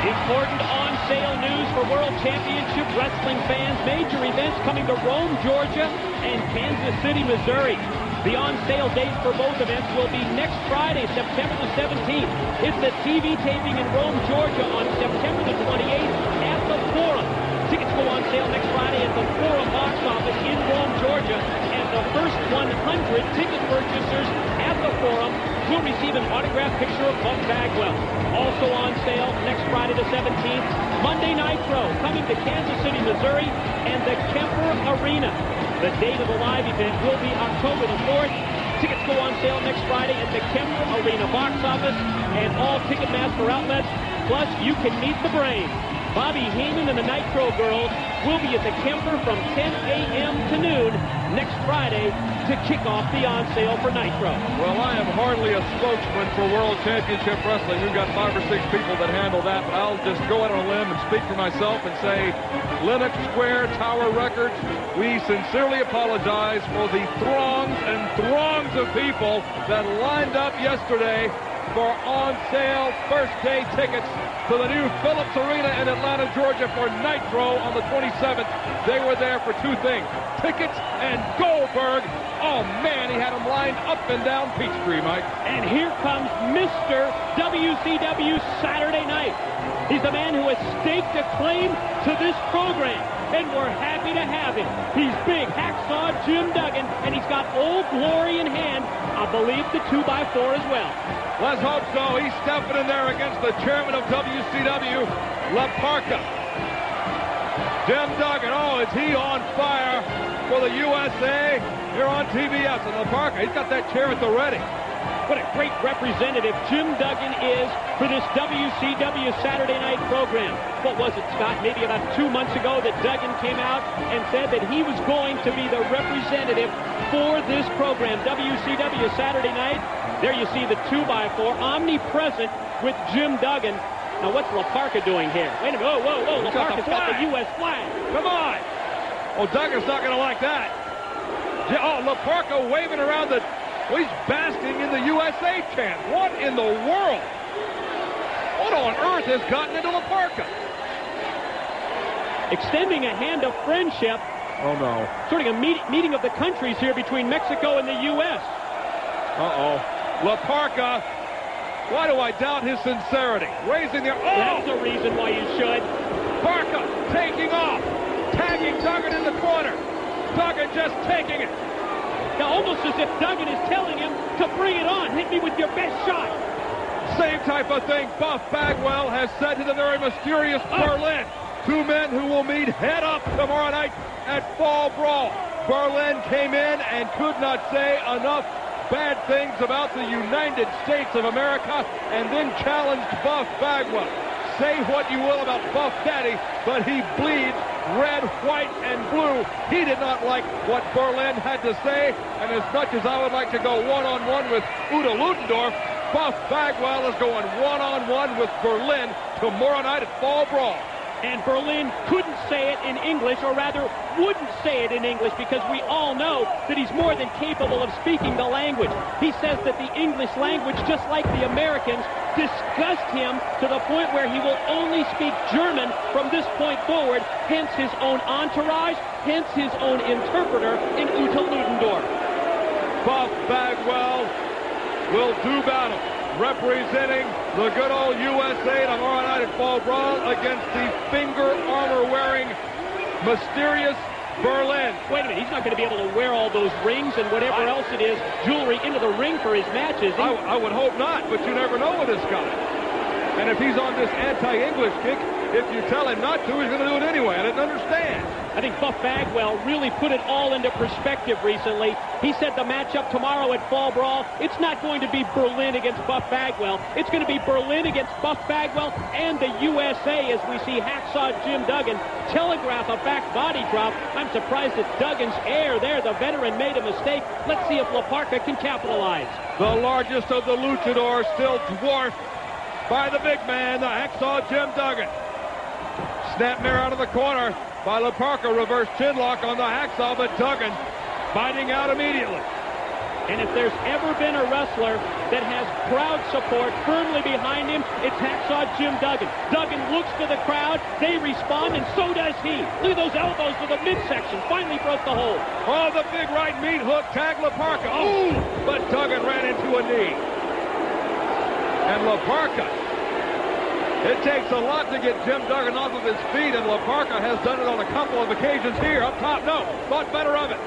Important on-sale news for World Championship Wrestling fans. Major events coming to Rome, Georgia, and Kansas City, Missouri. The on-sale dates for both events will be next Friday, September the 17th. It's the TV taping in Rome, Georgia on September the 28th at the Forum. Tickets go on sale next Friday at the Forum box office in Rome, Georgia. And the first 100 ticket purchasers at will receive an autographed picture of Buff Bagwell. Also on sale next Friday the 17th, Monday Nitro coming to Kansas City, Missouri, and the Kemper Arena. The date of the live event will be October the 4th. Tickets go on sale next Friday at the Kemper Arena box office and all Ticketmaster outlets. Plus, you can meet the brain. Bobby Heenan and the Nitro Girls will be at the Kemper from 10 a.m. to noon next Friday to kick off the on sale for Nitro. Well, I am hardly a spokesman for World Championship Wrestling. We've got five or six people that handle that, but I'll just go out on a limb and speak for myself and say, Lenox Square Tower Records, we sincerely apologize for the throngs and throngs of people that lined up yesterday for on-sale first-day tickets to the new Phillips Arena in Atlanta, Georgia for Nitro on the 27th. They were there for two things, tickets and Goldberg. Oh, man, he had them lined up and down Peachtree, Mike. And here comes Mr. WCW Saturday Night. He's the man who has staked a claim to this program and we're happy to have him. He's big, hacksaw Jim Duggan, and he's got Old Glory in hand. I believe the 2x4 as well. Let's hope so. He's stepping in there against the chairman of WCW, La Parka. Jim Duggan, oh, is he on fire for the USA here on TBS. And La Parka, he's got that chair at the ready. What a great representative Jim Duggan is for this WCW Saturday night program. What was it, Scott? Maybe about two months ago that Duggan came out and said that he was going to be the representative for this program, WCW Saturday night. There you see the 2x4 omnipresent with Jim Duggan. Now, what's La Parka doing here? Wait a minute. Whoa, whoa, whoa. La Parka's got the, U.S. flag. Come on. Oh, Duggan's not going to like that. Oh, La Parka waving around the well, he's basking in the USA chant. What in the world? What on earth has gotten into La Parka? Extending a hand of friendship. Oh, no. Sort of a meet meeting of the countries here between Mexico and the U.S. Uh-oh. La Parka. Why do I doubt his sincerity? Raising the... Oh! That's a reason why you should. Parka taking off. Tagging Duggan in the corner. Duggan just taking it. Now, almost as if Duggan is telling him to bring it on. Hit me with your best shot. Same type of thing Buff Bagwell has said to the very mysterious oh. Berlin. Two men who will meet head up tomorrow night at Fall Brawl. Berlin came in and could not say enough bad things about the United States of America and then challenged Buff Bagwell. Say what you will about Buff Daddy, but he bleeds red, white, and blue. He did not like what Berlin had to say, and as much as I would like to go one-on-one -on -one with Uta Ludendorff, Buff Bagwell is going one-on-one -on -one with Berlin tomorrow night at Fall Brawl. And Berlin couldn't say it in English, or rather wouldn't say it in English, because we all know that he's more than capable of speaking the language. He says that the English language, just like the Americans, disgust him to the point where he will only speak German from this point forward, hence his own entourage, hence his own interpreter in Uta Ludendorff. Buff Bagwell will do battle representing the good old USA tomorrow night at Fall Brawl against the finger armor-wearing mysterious Berlin. Wait a minute, he's not going to be able to wear all those rings and whatever I, else it is, jewelry into the ring for his matches. I, I would hope not, but you never know with this guy. And if he's on this anti-English kick, if you tell him not to, he's going to do it anyway. I didn't understand. I think Buff Bagwell really put it all into perspective recently. He said the matchup tomorrow at Fall Brawl, it's not going to be Berlin against Buff Bagwell. It's going to be Berlin against Buff Bagwell and the USA as we see Hacksaw Jim Duggan telegraph a back body drop. I'm surprised that Duggan's air there, the veteran, made a mistake. Let's see if La Parka can capitalize. The largest of the luchadors still dwarfed by the big man, the Hacksaw Jim Duggan. Snapmare out of the corner by Parka. Reverse chinlock on the hacksaw, but Duggan biting out immediately. And if there's ever been a wrestler that has crowd support firmly behind him, it's Hacksaw Jim Duggan. Duggan looks to the crowd, they respond, and so does he. Look at those elbows to the midsection. Finally broke the hold. Oh, the big right meat hook tagged La Parka. Oh, but Duggan ran into a knee. And La Parka it takes a lot to get Jim Duggan off of his feet, and La Parka has done it on a couple of occasions here. Up top, no. Thought better of it.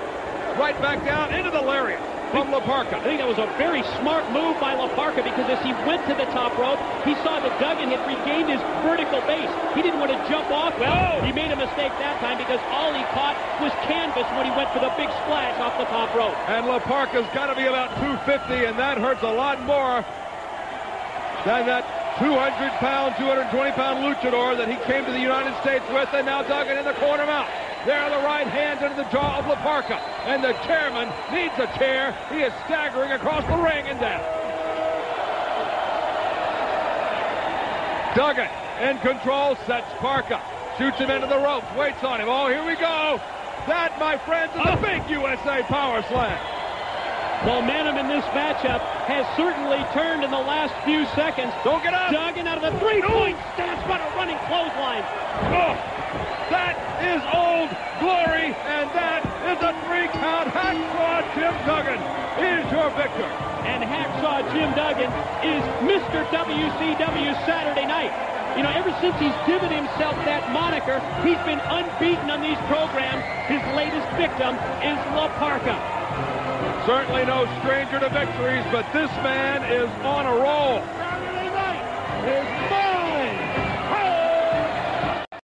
Right back down into the lariat from La Parka. I think that was a very smart move by La Parka because as he went to the top rope, he saw that Duggan had regained his vertical base. He didn't want to jump off. Well, he made a mistake that time because all he caught was canvas when he went for the big splash off the top rope. And La Parka's got to be about 250, and that hurts a lot more than that 200-pound, 220-pound luchador that he came to the United States with, and now Duggan in the corner mount. There are the right hands into the jaw of La Parka, and the chairman needs a chair. He is staggering across the ring and down. Duggan in control, sets Parka, shoots him into the ropes, waits on him. Oh, here we go. That, my friends, is a big USA Power Slam. Momentum in this matchup has certainly turned in the last few seconds. Don't get up. Duggan out of the three-point stance, but a running clothesline. Oh, that is old glory, and that is a three-count Hacksaw Jim Duggan is your victor. And Hacksaw Jim Duggan is Mr. WCW Saturday Night. You know, ever since he's given himself that moniker, he's been unbeaten on these programs. His latest victim is La Parka. Certainly no stranger to victories, but this man is on a roll. Saturday night is